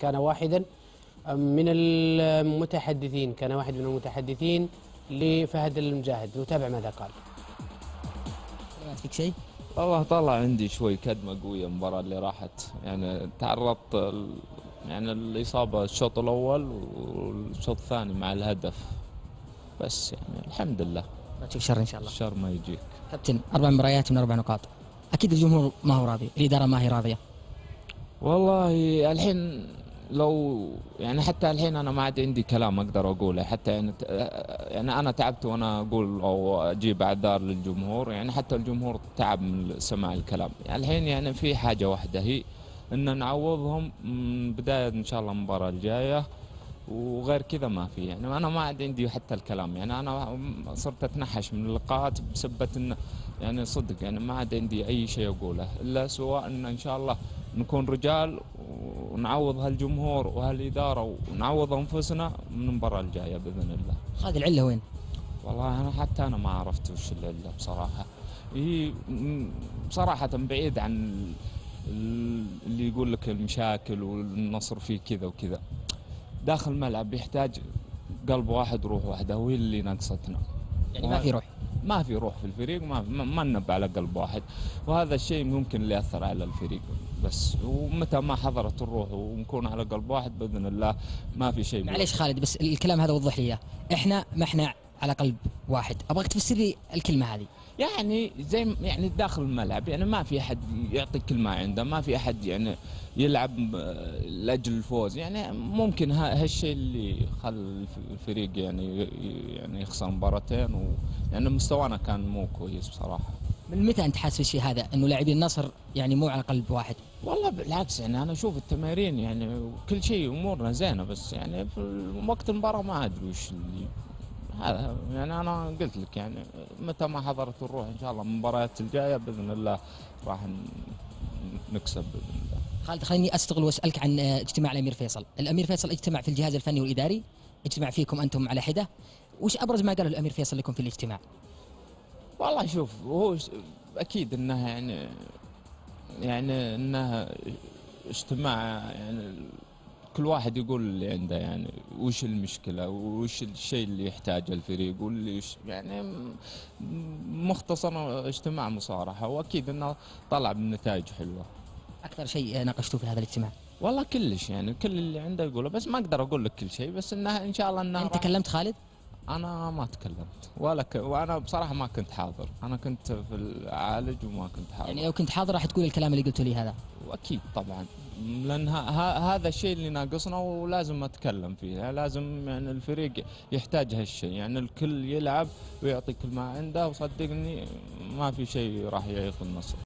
كان واحدا من المتحدثين كان واحد من المتحدثين لفهد المجاهد. نتابع ماذا قال. فيك شيء؟ والله طلع عندي شوي كدمة قوية المباراة اللي راحت. يعني تعرضت ال- يعني الإصابة الشوط الأول والشوط الثاني مع الهدف. بس يعني الحمد لله. ما تشوف شر إن شاء الله. الشر ما يجيك. كابتن أربع مباريات من أربع نقاط. أكيد الجمهور ما هو راضي الإدارة ما هي راضية. والله الحين لو يعني حتى الحين أنا ما عاد عندي كلام أقدر أقوله. حتى يعني يعني أنا تعبت وأنا أقول أو أجيب أعذار للجمهور. يعني حتى الجمهور تعب من سماع الكلام. يعني الحين يعني في حاجة واحدة هي إن نعوضهم من بداية إن شاء الله المباراة الجاية. وغير كذا ما في. يعني أنا ما عاد عندي حتى الكلام. يعني أنا صرت أتنحش من اللقاءات بسبه إن يعني صدق يعني ما عاد عندي أي شيء أقوله. إلا سواء إن إن شاء الله نكون رجال ونعوض هالجمهور وهالإدارة ونعوض أنفسنا من المباراة الجاية بإذن الله. هذه العلة وين؟ والله أنا حتى أنا ما عرفت وش العلة بصراحة. هي صراحة بعيد عن ال- ال- اللي يقول لك المشاكل والنصر فيه كذا وكذا. داخل الملعب يحتاج قلب واحد وروح واحدة وهي اللي ناقصتنا. يعني ما في روح ما في روح في الفريق ما ما ما ننب على قلب واحد. وهذا الشيء ممكن اللي ياثر على الفريق. بس ومتى ما حضرت الروح ونكون على قلب واحد بإذن الله ما في شيء معليش خالد بس الكلام هذا وضح لي اياه إحنا ما إحنا على قلب واحد. أبغاك تفسر لي الكلمة هذه. يعني زي يعني داخل الملعب يعني ما في أحد يعطي كل ما عنده ما في أحد يعني يلعب آه، لأجل الفوز. يعني ممكن ها- هالشيء اللي خل الف- الفريق يعني يعني يخسر مباراتين و يعني مستوانا كان مو كويس بصراحة. من متى أنت حاسس بالشيء هذا؟ إنه لاعبين النصر يعني مو على قلب واحد؟ والله بالعكس يعني أنا أشوف التمارين يعني كل شيء أمورنا زينة بس يعني في وقت المباراة ما أدري وش اللي هذا يعني أنا قلت لك يعني متى ما حضرت الروح إن شاء الله المباريات الجاية بإذن الله راح نكسب بإذن الله. خالد خليني أستغل وأسألك عن اجتماع الأمير فيصل. الأمير فيصل اجتمع في الجهاز الفني والإداري اجتمع فيكم أنتم على حدة. وش أبرز ما قاله الأمير فيصل لكم في الاجتماع؟ والله شوف هو أكيد إنها يعني يعني إنها اجتماع يعني كل واحد يقول اللي عنده يعني وش المشكلة؟ وش الشيء اللي يحتاجه الفريق؟ واللي يعني مختصر اجتماع مصارحة وأكيد إنه طلع بنتائج حلوة. أكثر شيء ناقشتوه في هذا الاجتماع؟ والله كلش يعني كل اللي عنده يقوله بس ما أقدر أقول لك كل شيء بس انها إن شاء الله انها أنت راح- كلمت خالد؟ أنا ما تكلمت ولا ك... وأنا بصراحة ما كنت حاضر. أنا كنت في العالج وما كنت حاضر. يعني لو كنت حاضر راح تقول الكلام اللي قلته لي هذا. وأكيد طبعا. لأن. هذا الشيء اللي ناقصنا ولازم اتكلم فيه لازم يعني الفريق يحتاج هالشيء يعني الكل يلعب ويعطي كل ما عنده وصدقني ما في شيء راح يعيق النصر